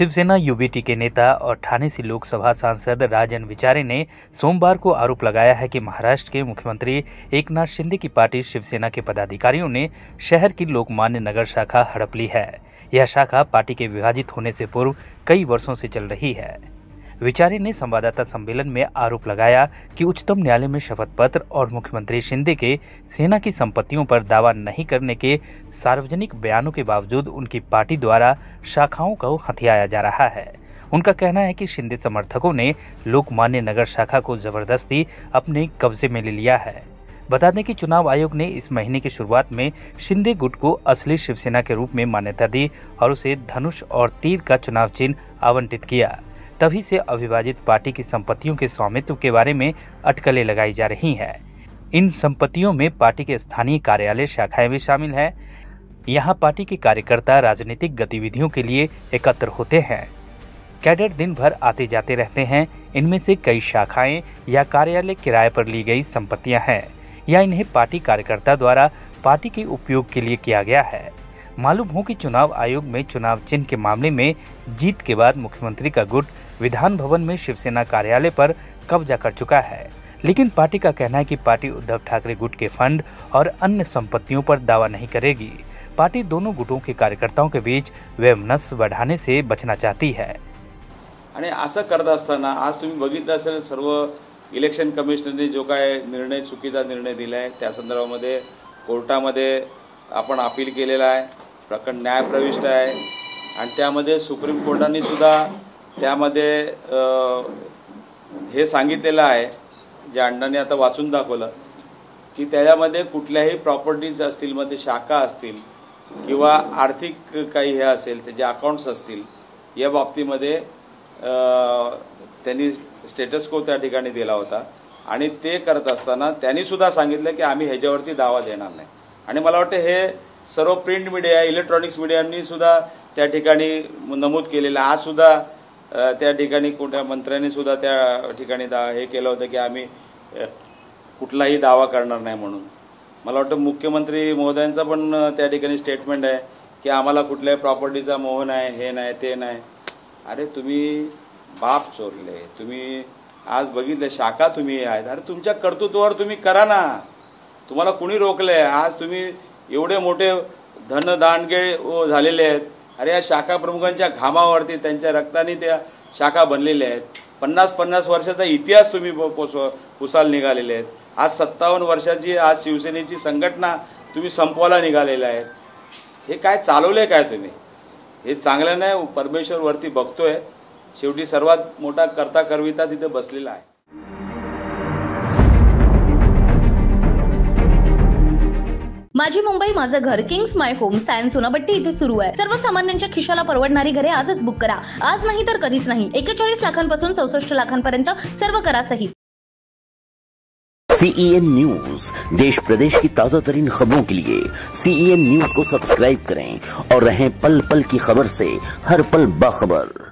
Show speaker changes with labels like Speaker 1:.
Speaker 1: Shiv Sena UBT के नेता और ठाणे से लोकसभा सांसद राजन विचारे ने सोमवार को आरोप लगाया है कि महाराष्ट्र के मुख्यमंत्री एकनाथ शिंदे की पार्टी शिवसेना के पदाधिकारियों ने शहर की लोकमान्य नगर शाखा हड़प ली है। यह शाखा पार्टी के विभाजित होने से पूर्व कई वर्षों से चल रही है। विचारे ने संवाददाता सम्मेलन में आरोप लगाया कि उच्चतम न्यायालय में शपथ पत्र और मुख्यमंत्री शिंदे के सेना की संपत्तियों पर दावा नहीं करने के सार्वजनिक बयानों के बावजूद उनकी पार्टी द्वारा शाखाओं को हथियाया जा रहा है। उनका कहना है कि शिंदे समर्थकों ने लोकमान्य नगर शाखा को ज़बरदस्ती अपने कब्जे में ले लिया है। बता दें कि चुनाव आयोग ने इस महीने की शुरुआत में शिंदे गुट को असली शिवसेना के रूप में मान्यता दी और उसे धनुष और तीर का चुनाव चिन्ह आवंटित किया। तभी से अविभाजित पार्टी की संपत्तियों के स्वामित्व के बारे में अटकलें लगाई जा रही हैं। इन संपत्तियों में पार्टी के स्थानीय कार्यालय शाखाएँ भी शामिल हैं। यहाँ पार्टी के कार्यकर्ता राजनीतिक गतिविधियों के लिए एकत्र होते हैं। कैडर दिन भर आते जाते रहते हैं। इनमें से कई शाखाएँ या कार्यालय किराए पर ली गई संपत्तियाँ हैं या इन्हें पार्टी कार्यकर्ता द्वारा पार्टी के उपयोग के लिए किया गया है। मालूम हो कि चुनाव आयोग में चुनाव चिन्ह के मामले में जीत के बाद मुख्यमंत्री का गुट विधान भवन में शिवसेना कार्यालय पर कब्जा कर चुका है। लेकिन पार्टी का कहना है कि पार्टी उद्धव ठाकरे गुट के फंड और अन्य संपत्तियों पर दावा नहीं करेगी। पार्टी दोनों गुटों के कार्यकर्ताओं के बीच वैमनस्य बढ़ाने से बचना चाहती है।
Speaker 2: आणि आज तुम्ही असेल, सर्व इलेक्शन कमिशनरने जो काय निर्णय, चुकीचा निर्णय दिला संदर्भामध्ये कोर्टामध्ये आपण अपील केलेलं आहे. प्रकरण न्यायप्रविष्ट आहे. आणि त्यामध्ये सुप्रीम कोर्टाने सुद्धा त्यामध्ये हे सांगितलेलं आहे जे अण्णांनी आता वाचून दाखवलं की त्याच्यामध्ये कुठल्याही प्रॉपर्टीज असतील मध्ये शाखा असतील किंवा आर्थिक काही हे असेल त्याचे अकाउंट्स असतील या बाबतीमध्ये त्यांनी स्टेटस को त्या ठिकाणी दिला होता. आणि ते करत असताना त्यांनी सुद्धा सांगितलं की आम्ही ह्याच्यावरती दावा देणार नाही. आणि मला वाटतं हे सर्व प्रिंट मीडिया इलेक्ट्रॉनिक्स मीडियांनी सुद्धा त्या ठिकाणी नमूद केलेलं आज सुद्धा त्या ठिकाणी कोणत्या मंत्र्यांनी सुद्धा त्या ठिकाणी दा हे केलं होतं की आम्ही कुठलाही दावा करणार नाही म्हणून. मला वाटतं मुख्यमंत्री महोदयांचा पण त्या ठिकाणी स्टेटमेंट आहे की आम्हाला कुठल्याही प्रॉपर्टीचा मोह नाही हे नाही ते नाही. अरे तुम्ही बाप चोरले. तुम्ही आज बघितले शाखा तुम्ही आहेत. अरे तुमच्या कर्तृत्वावर तुम्ही करा ना. तुम्हाला कुणी रोखले आज तुम्ही एवढे मोठे धनदानगे झालेले आहेत. अरे या शाखा प्रमुखांच्या घामावरती त्यांच्या रक्ताने त्या शाखा बनलेल्या आहेत. पन्नास पन्नास वर्षाचा इतिहास तुम्ही पोस पुसाल निघालेले आहेत. आज सत्तावन्न वर्षाची आज शिवसेनेची संघटना तुम्ही संपवायला निघालेल्या आहेत. हे काय चालवले काय तुम्ही? हे चांगलं नाही परमेश्वरवरती बघतोय. शेवटी सर्वात मोठा करता करविता तिथे बसलेला आहे.
Speaker 3: माझी मुंबई, माझं घर किंग्स माय होम सायन्स सोनाबट्टी इथे सुरू आहे. सर्वसामान्यांच्या खिशाला परवडणारी घरे आजच बुक करा. आज नाही तर कधीच नाही. एकेचाळीस लाखांपासून चौसष्ट लाखांपर्यंत सर्व करा सहित
Speaker 4: सीईएन न्यूज़ देश प्रदेश की ताज़ा तरीन खबरों के लिए सीईएन न्यूज़ को सब्सक्राइब करें और रहें पल पल की खबर से हर पल बाखबर।